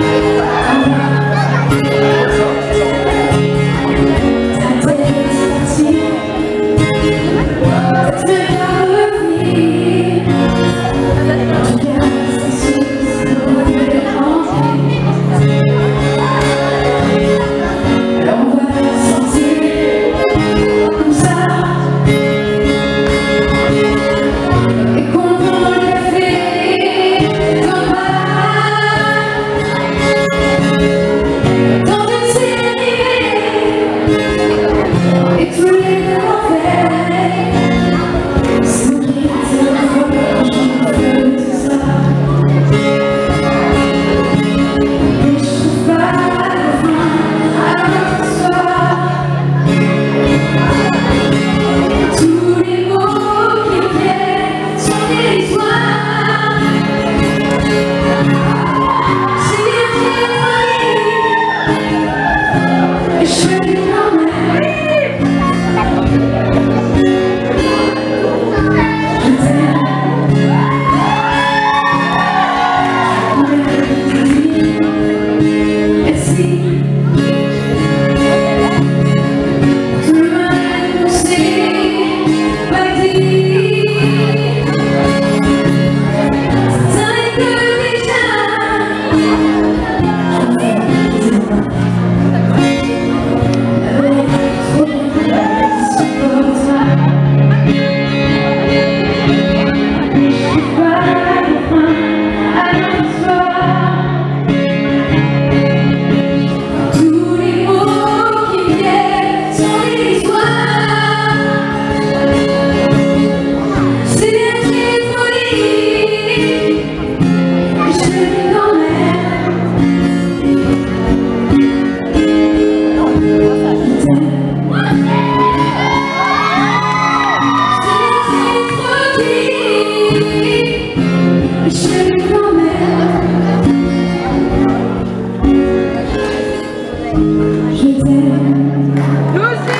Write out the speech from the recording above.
Amém. Harekete Gözle